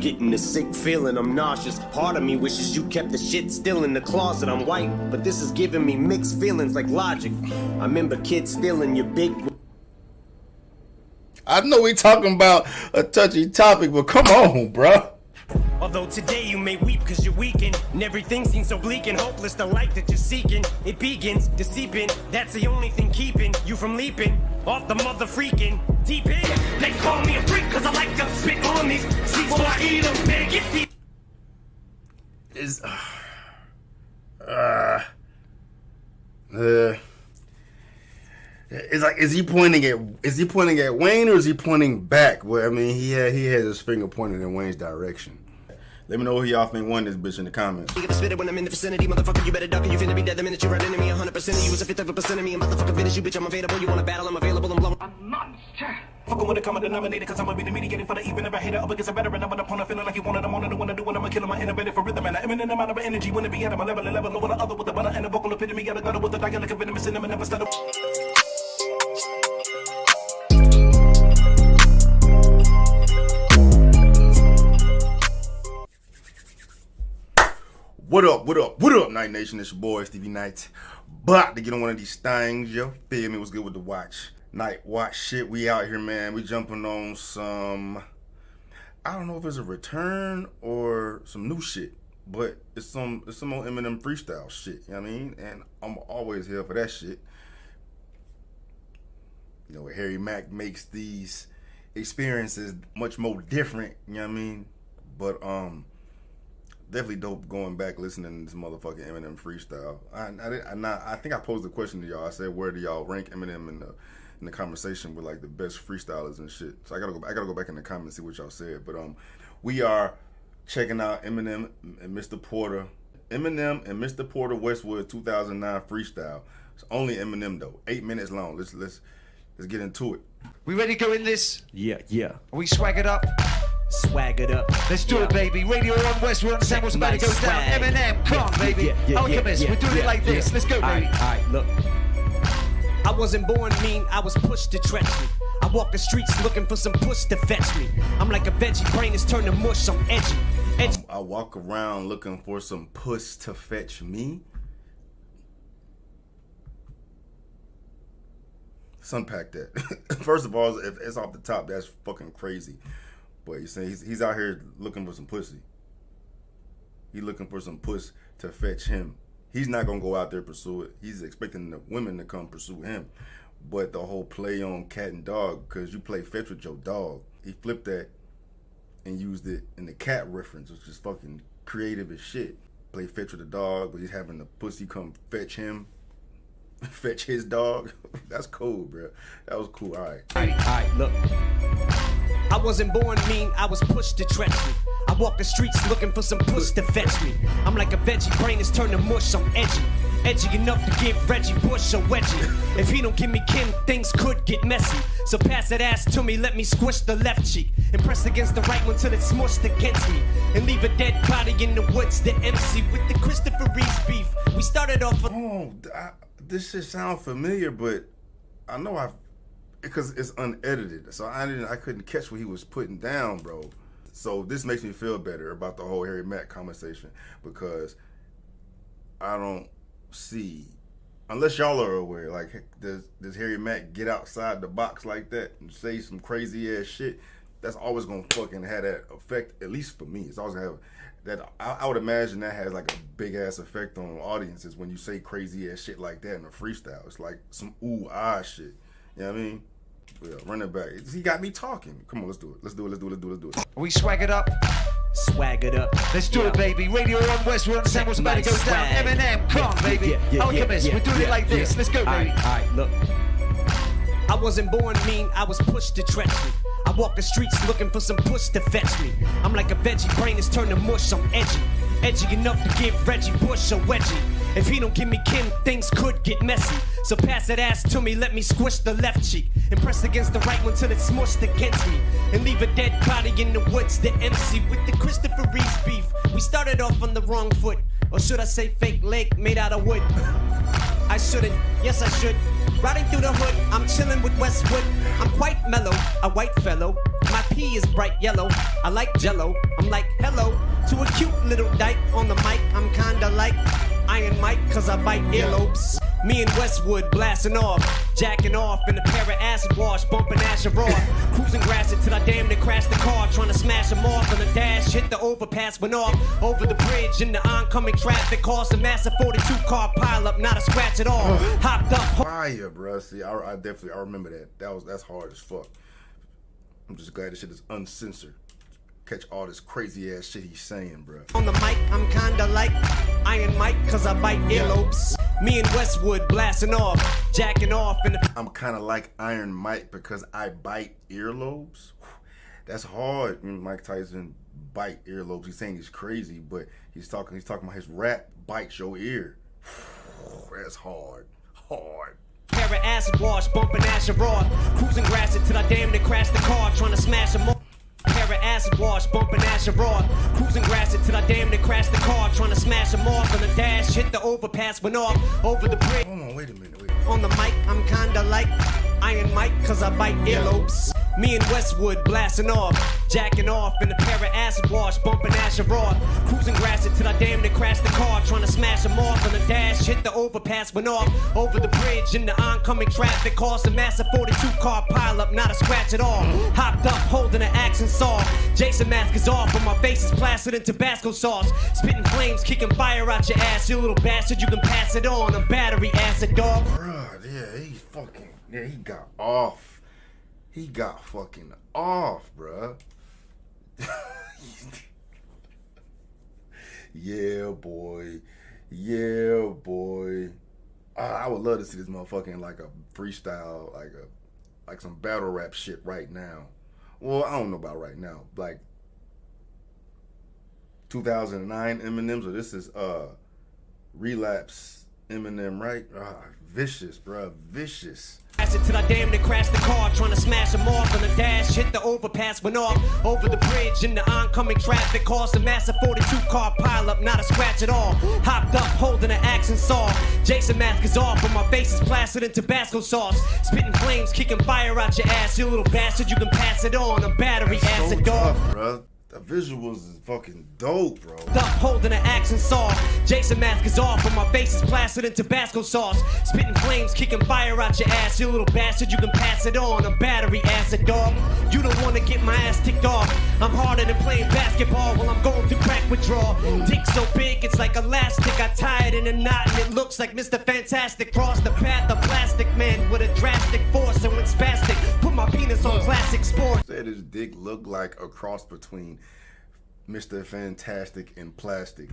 getting a sick feeling. I'm nauseous. Part of me wishes you kept the shit still in the closet. I'm white, but this is giving me mixed feelings like logic. I remember kids stealing your big. I know we talking about a touchy topic, but come on, bruh. Although today you may weep cause you're weakened And everything seems so bleak and hopeless The light that you're seeking It begins to seep in That's the only thing keeping you from leaping Off the mother freaking deep in They call me a freak cause I like to spit on these seats While I eat them man get these Is uh, uh, it's like is he pointing at is he pointing at Wayne or is he pointing back? Well, I mean he had he has his finger pointed in Wayne's direction. Let me know who y'all think won this bitch in the comments. You get spit it when I'm in the vicinity, motherfucker. You better duck or you finna be dead the minute you run into me. 100% of you is a fifth of a percent of me. A motherfucker finish you, bitch. I'm available. You wanna battle? I'm available. I'm blowing. a monster. Fucking with a common denominator, cause I'ma be the mediator for the even if I hit it up against a veteran. I'm an opponent feeling like you wanted, I'm on it, wanna do what I'ma kill him. I innovated for rhythm and an imminent amount of energy. When it be at my level, level, over the other with the butter and the vocal epitome. Got a gutter with the dialect of venomous in them and never stutter. What up, what up, what up, Knight Nation? It's your boy Stevie Knight. About to get on one of these things, yo. Feel me? What's good with the watch? Knight watch shit. We out here, man. We jumping on some. I don't know if it's a return or some new shit, but it's some it's some old Eminem freestyle shit. You know what I mean? And I'm always here for that shit. You know, Harry Mack makes these experiences much more different. You know what I mean? But um definitely dope going back listening to this motherfucking Eminem freestyle. I I, did, I, not, I think I posed a question to y'all. I said, where do y'all rank Eminem in the in the conversation with like the best freestylers and shit? So I gotta go. I gotta go back in the comments and see what y'all said. But um, we are checking out Eminem and Mr. Porter. Eminem and Mr. Porter Westwood 2009 freestyle. It's only Eminem though. Eight minutes long. Let's let's let's get into it. We ready to go in this? Yeah, yeah. Are we swaggered up? Swaggered up. Let's do it, baby. Radio on West, we're on Sam what's about to go down. swag. Eminem, come on, baby. Yeah, yeah, oh, Alchemist, yeah, we're doing yeah, it like this. Let's go, baby. Alright, alright, look. I wasn't born mean, I was pushed to trench me. I walk the streets looking for some puss to fetch me. I'm like a veggie, brain is turned to mush, I'm edgy. Edgy. I walk around looking for some puss to fetch me. Let's unpack that. First of all, if it's off the top, that's fucking crazy. But you say he's, he's out here looking for some pussy. He looking for some puss to fetch him. He's not gonna go out there pursue it. He's expecting the women to come pursue him. But the whole play on cat and dog, because you play fetch with your dog. He flipped that and used it in the cat reference, which is fucking creative as shit. Play fetch with the dog, but he's having the pussy come fetch him, fetch his dog. That's cool, bro. That was cool. All right. Alright, alright, look. I wasn't born mean, I was pushed to trench me. I walk the streets looking for some puss to fetch me. I'm like a veggie, brain is turned to mush, I'm edgy. Edgy enough to give Reggie Bush a wedgie. If he don't give me Kim, things could get messy. So pass that ass to me, let me squish the left cheek. And press against the right one till it's smushed against me. And leave a dead body in the woods, the MC with the Christopher Reeves beef. We started off with Oh, I, this shit sound familiar, but I know I because it's unedited, so I didn't, I couldn't catch what he was putting down, bro. So this makes me feel better about the whole Harry Mack conversation because I don't see, unless y'all are aware, like does does Harry Mack get outside the box like that and say some crazy ass shit? That's always gonna fucking have that effect. At least for me, it's always gonna have that. I, I would imagine that has like a big ass effect on audiences when you say crazy ass shit like that in a freestyle. It's like some ooh ah shit. You know what I mean? Yeah, run it back. He got me talking. Come on, let's do it. Let's do it. Let's do it. Let's do it. Let's do it. Are we swaggered up? swaggered up. Let's do it, baby. Radio on West, we're on Sam what's about to go down. Eminem, come on, baby. Yeah, yeah, oh, Alchemist, yeah, we're doing yeah, it like this. yeah. Let's go, baby. Alright, alright, look. I wasn't born mean, I was pushed to trench me. I walk the streets looking for some push to fetch me. I'm like a veggie, brain is turned to mush, I'm edgy. Edgy enough to give Reggie Bush a wedgie. If he don't give me Kim, things could get messy. So pass that ass to me, let me squish the left cheek. And press against the right one till it's smushed against me. And leave a dead body in the woods, the MC with the Christopher Reeves beef. We started off on the wrong foot. Or should I say fake leg made out of wood? I shouldn't, yes I should. Riding through the hood, I'm chilling with Westwood. I'm quite mellow, a white fellow. My pee is bright yellow. I like jello. I'm like, hello to a cute little dyke on the mic. I'm kinda like Iron Mike, cause I bite earlobes. Me and Westwood blasting off, jacking off in a pair of acid wash, bumping Asher Roth. Cruising grass it till I damn near crashed the car, trying to smash them off on the dash. Hit the overpass, went off over the bridge in the oncoming traffic, caused a massive 42 car pileup, not a scratch at all. Hopped up, Fire, bruh. See, I, I definitely I remember that. That was that's hard as fuck. I'm just glad this shit is uncensored. Catch all this crazy ass shit he's saying, bruh. On the mic, I'm kinda like Iron Mike, cause I bite earlobes. Me and Westwood blasting off, jacking off in the I'm kind of like Iron Mike because I bite earlobes. That's hard. when Mike Tyson bite earlobes. He's saying he's crazy, but he's talking. He's talking about his rap bites your ear. That's hard. Hard. acid wash, bumping Asher Roth. Cruising grass it till I damn near crashed the car, trying to smash them all. Acid wash, bumping Asher Roth. Cruising grass it till I damn near crashed the car, trying to smash them off on the dash. Hit the overpass, went off over the bridge. Hold on. Wait a minute. Wait. On the mic, I'm kinda like Iron Mike, cause I bite earlobes. Me and Westwood blasting off, jacking off in a pair of acid wash, bumping Asher Roth. Cruising grass till I damn near crashed the car, trying to smash them off on the dash. Hit the overpass, went off over the bridge in the oncoming traffic, caused a massive 42 car pileup, not a scratch at all. Hopped up, holding an axe and saw. Jason mask is off, but my face is plastered in Tabasco sauce. Spitting flames, kicking fire out your ass, you little bastard. You can pass it on, a battery acid dog. Bruh, yeah, he fucking, yeah, he got off. He got fucking off, bruh. yeah, boy. Yeah, boy. I, I would love to see this motherfucking like a freestyle, like a, like some battle rap shit right now. Well, I don't know about right now. Like 2009 Eminem, so this is uh relapse Eminem, right? Ah, vicious, bruh, vicious. Till I damn near crashed the car, trying to smash them off on the dash. Hit the overpass, went off over the bridge in the oncoming traffic, caused a massive 42 car pileup, not a scratch at all. Hopped up, holding an axe and saw. Jason mask is off, but my face is plastered in Tabasco sauce. Spitting flames, kicking fire out your ass, you little bastard. You can pass it on, a battery acid so dog. tough. The visuals is fucking dope, bro. Up holding an axe and saw. Jason mask is off, but my face is plastered in Tabasco sauce. Spitting flames, kicking fire out your ass, you little bastard. You can pass it on, a battery acid dog. You don't wanna get my ass ticked off. I'm harder than playing basketball while I'm going through crack withdrawal. Dick so big, it's like elastic. I tie it in a knot and it looks like Mr. Fantastic. Cross the path of plastic man with a drastic force and went spastic. Put my penis on classic sports. Said his dick looked like a cross between Mr. Fantastic and plastic.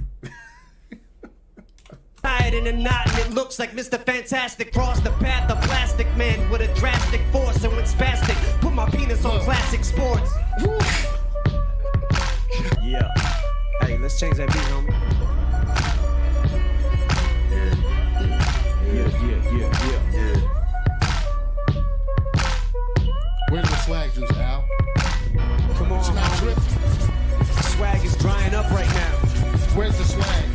Tied in a knot and it looks like Mr. Fantastic crossed the path of plastic man with a drastic force and went spastic. Put my penis on classic sports. Yeah. Hey, let's change that beat, homie. yeah, Yeah, yeah, yeah. yeah. Where's the swag juice, Al? Swag is drying up right now. Where's the swag?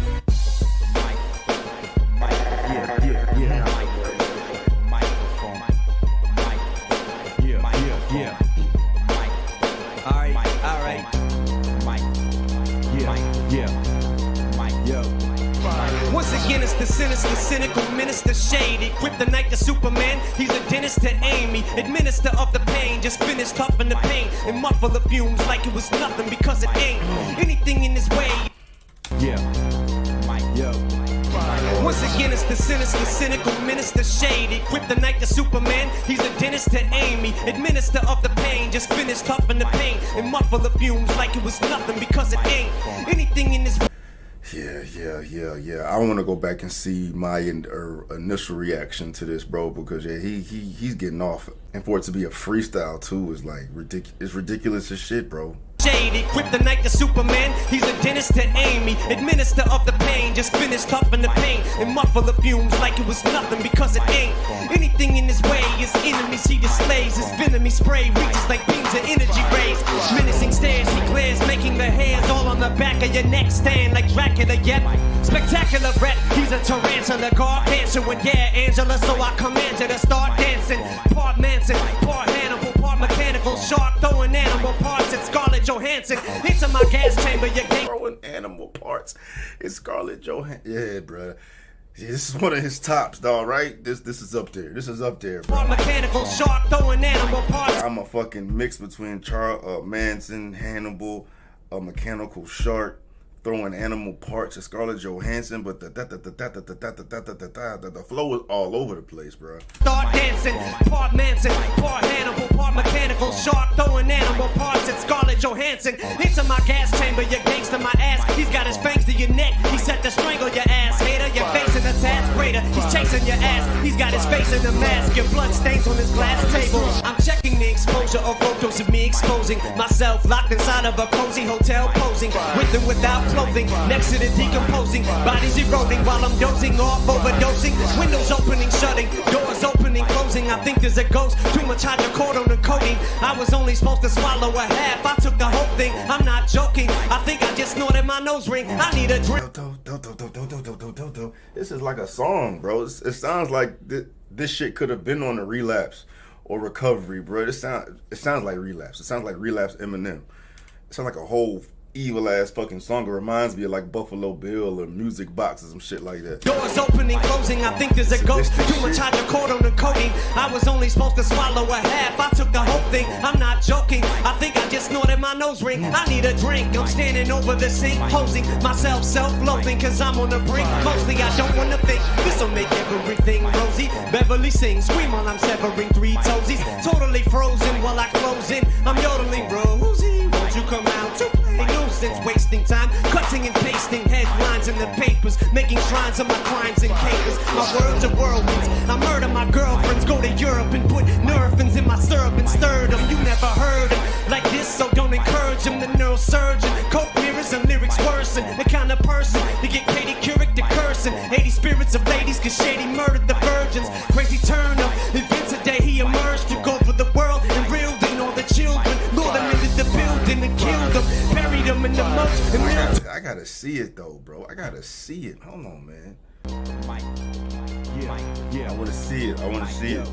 Sinister, cynical minister, shady. Kryptonite to Superman, he's a dentist to Amy. Administer of the pain, just finished huffing the pain. And muffle the fumes like it was nothing because it ain't. Anything in his way, Yeah. Yo. Once again, it's the sinister, cynical minister, shady. Kryptonite to Superman, he's a dentist to Amy. Administer of the pain, just finished huffing the pain. And muffle the fumes like it was nothing because it ain't. Anything in this Yeah, yeah, yeah, yeah. I want to go back and see my in, er, initial reaction to this, bro, because yeah, he he he's getting off, and for it to be a freestyle too is like ridiculous. It's ridiculous as shit, bro. Shady. Kryptonite to Superman, he's a dentist to Amy. Administer of the pain, just finished huffing the pain. And muffle the fumes like it was nothing because it ain't. Anything in his way, his enemies he displays. His venom he spray reaches like beams of energy rays. Menacing stares he glares, making the hairs all on the back of your neck stand like Dracula. Yet spectacular breath, he's a tarantula, gargantuan. Yeah, Angela, so I command you to start dancing. Part Manson, part Hannibal, part mechanical shark at Scarlett Johansson. Into my gas chamber, you can't. Throwing animal parts. It's Scarlett Johansson. Yeah, bruh. Yeah, this is one of his tops, dog. Right? This this is up there. This is up there, bro. Mechanical shark throwing animal parts. I'm a fucking mix between Charles uh, Manson, Hannibal, a mechanical shark, throwing animal parts at Scarlett Johansson, but the the flow is all over the place, bro. Start dancing, part Manson, part Hannibal, part mechanical shark throwing animal parts at Scarlett Johansson. Into my gas chamber, you gangster my ass. He's got his fangs to your neck. He set to strangle your ass, hater. Your face in the task greater. He's chasing your ass. He's got his face in the mask. Your blood stains on his glass table. I'm checking the exposure of photos of me exposing myself locked inside of a cozy hotel posing with and without clothing. Next to the decomposing, bodies eroding while I'm dozing off, overdosing. Windows opening, shutting, doors opening, closing. I think there's a ghost. Too much hydrocodone and codeine. I was only supposed to swallow a half. I took the whole thing. I'm not joking. I think I just snorted my nose ring. I need a drink. This is like a song, bro. It's, it sounds like th this shit could have been on a relapse or recovery, bro. It sounds it sounds like relapse. It sounds like relapse Eminem. It sounds like a whole evil ass fucking song. It reminds me of like Buffalo Bill or Music Box or some shit like that. Doors opening, closing. I think there's a ghost. Too much hydrocodone and codeine. I was only supposed to swallow a half. I took the whole thing. I'm not joking. I think I just snorted my nose ring. I need a drink. I'm standing over the sink, posing myself self-loathing, cause I'm on the brink. Mostly I don't wanna think. This'll make everything rosy. Beverly sings, scream while I'm severing three toesies. Totally frozen while I close in. I'm yodeling, bro. Wasting time, cutting and pasting headlines in the papers, making shrines of my crimes and capers. My words are whirlwinds. I murder my girlfriends, go to Europe and put nerfins in my syrup and stir them. You never heard them like this, so don't encourage them. The neurosurgeon, coke mirrors and lyrics worsen. The kind of person to get Katie Couric to cursing. 80 spirits of ladies, cause Shady murdered the virgins. Crazy turn up, gotta, I gotta see it though, bro. I gotta see it. Hold on, man. Yeah. Yeah. I wanna see it. I wanna see it.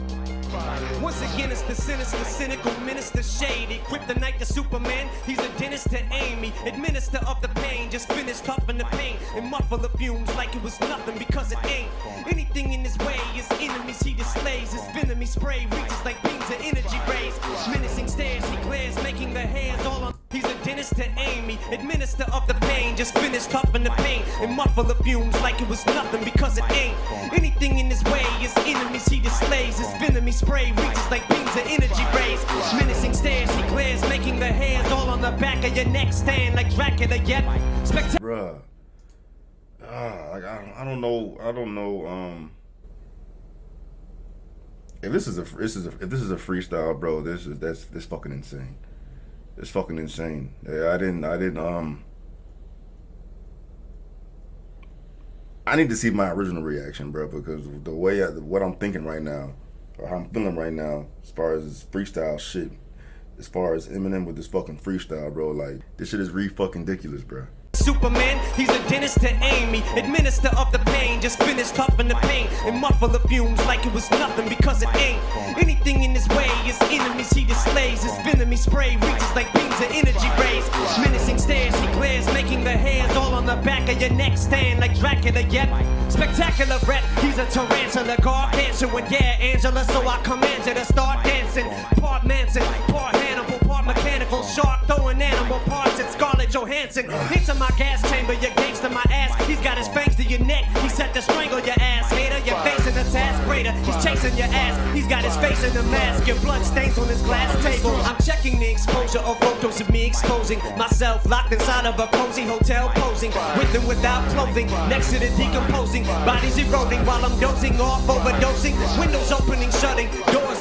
Once again, it's the sinister, cynical minister, shady. Kryptonite to Superman, he's a dentist to Amy. Administer of the pain, just finish toughen the pain and muffle the fumes like it was nothing because it ain't. Anything in his way is enemies he displays. His venom he spray reaches like beams of energy rays. Menacing stares he to Amy, administer of the pain, just finish toughen the pain and muffle the fumes like it was nothing because it ain't. Anything in his way is enemies he displays. His venom spray reaches like beams of energy rays. Menacing stares he glares, making the hairs all on the back of your neck stand like Dracula. Yet spectacular. Bruh. Ah, like, I, I don't know. I don't know. Um, if this is a this is a, if this is a freestyle, bro, this is that's this fucking insane. It's fucking insane. Yeah, I didn't. I didn't. Um, I need to see my original reaction, bro, because the way I, what I'm thinking right now, or how I'm feeling right now, as far as freestyle shit, as far as Eminem with this fucking freestyle, bro, like this shit is re fucking ridiculous, bro. Superman, he's a dentist to Amy. Administer of the pain, just finish toughen the pain and muffle the fumes like it was nothing because it ain't. Anything in his way is enemies he displays. His venom he spray reaches like beams of energy rays. Menacing stares he glares, making the hairs all on the back of your neck stand like Dracula. Yet spectacular rat, he's a tarantula, gargantuan. Yeah, Angela, so I command you to start dancing. Part Manson, part Hannibal, part mechanical shark throwing animal parts at Scarlett Johansson. Into my gas chamber, your gangster my ass. He's got his fangs to your neck. He set to strangle your ass, hater. Your face in the task greater. He's chasing your ass. He's got his face in the mask. Your blood stains on his glass table. I'm checking the exposure of photos of me exposing myself locked inside of a cozy hotel posing with and without clothing. Next to the decomposing bodies eroding while I'm dozing off, overdosing. Windows opening, shutting, doors.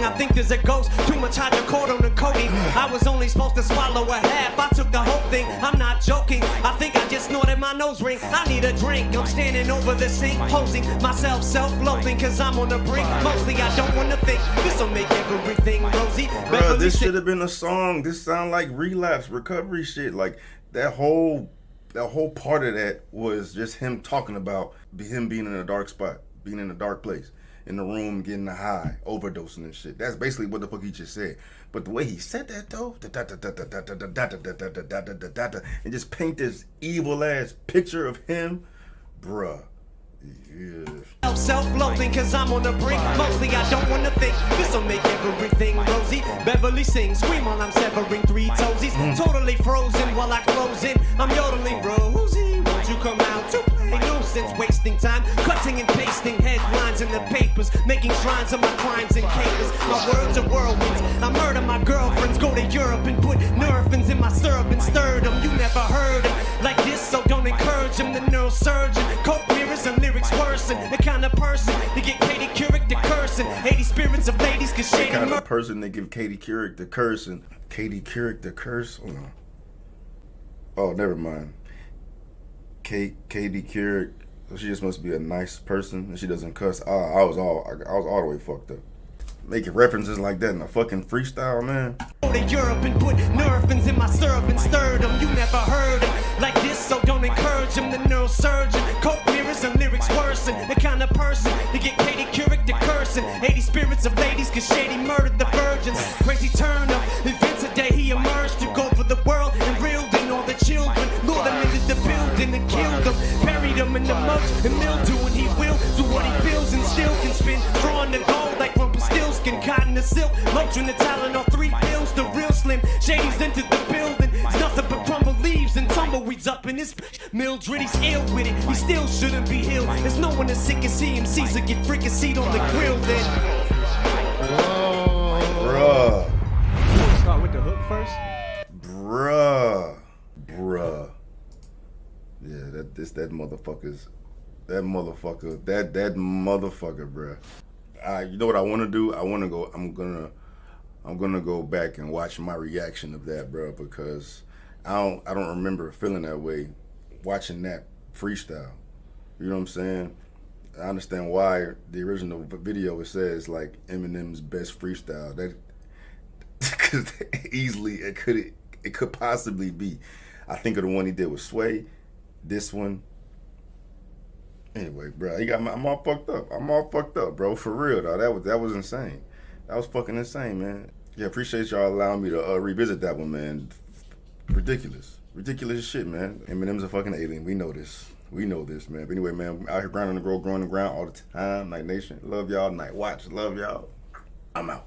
I think there's a ghost. Too much hydrocodone and codeine. I was only supposed to swallow a half. I took the whole thing. I'm not joking. I think I just snorted my nose ring. I need a drink. I'm standing over the sink, posing myself self-loathing, cause I'm on the brink. Mostly I don't wanna think. This'll make everything rosy. Bruh, this should have been a song. This sound like relapse recovery shit. Like that whole that whole part of that was just him talking about him being in a dark spot, being in a dark place. In the room getting a high, overdosing and shit. That's basically what the fuck he just said. But the way he said that though, and just paint this evil ass picture of him, bruh. Yeah. Self-loathing cause I'm on the brink Mostly I don't wanna think This'll make everything rosy Beverly sings Scream while I'm severing three toesies Totally frozen while I close in I'm yodeling Rosie Won't you come out nuisance Wasting time Cutting and pasting headlines in the papers Making shrines of my crimes and capers My words are whirlwinds I murder my girlfriends Go to Europe and put nerfins in my syrup and stir them You never heard them like this So don't encourage them The neurosurgeon Coke mirrors and lyrics worsen The kind of person to get Katie Couric to cursing 80 spirits of ladies cause The kind of person they give Katie Couric the curse and Katie Couric the curse. Oh, Hold on. Oh, never mind. Kate Katie Couric. She just must be a nice person and she doesn't cuss. Ah, I was all I, I was all the way fucked up. Making references like that in a fucking freestyle, man. To Europe and put nerfins in my syrup and them. You never heard them like this, so don't encourage them. The neurosurgeon, coke mirrors and lyrics worsen. The kind of person to get Katie Couric to cursing. 80 spirits of ladies, cause Shady murdered to silk. The talent on three pills, the real slim. Shady's entered the building. It's nothing but crumble leaves and tumbleweeds up in his bitch. Mildred, he's ill with it. He still shouldn't be healed. There's no one as sick as CMCs to get fricasseed on the grill then. Bruh. Start with the hook first. Bruh. Bruh. Yeah, that this that motherfucker's that motherfucker. That that motherfucker, bruh. I you know what I wanna do? I wanna go I'm gonna I'm gonna go back and watch my reaction of that, bro, because I don't I don't remember feeling that way watching that freestyle. You know what I'm saying? I understand why the original video it says like Eminem's best freestyle. That because easily it could it could possibly be. I think of the one he did with Sway. This one. Anyway, bro, he got my, I'm all fucked up. I'm all fucked up, bro. For real, though. That was that was insane. That was fucking insane, man. Yeah, appreciate y'all allowing me to uh, revisit that one, man. Ridiculous, ridiculous shit, man. Eminem's a fucking alien. We know this. We know this, man. But anyway, man, out here grinding the grow, growing the ground all the time. Knight Nation, love y'all. Knight Watch, love y'all. I'm out.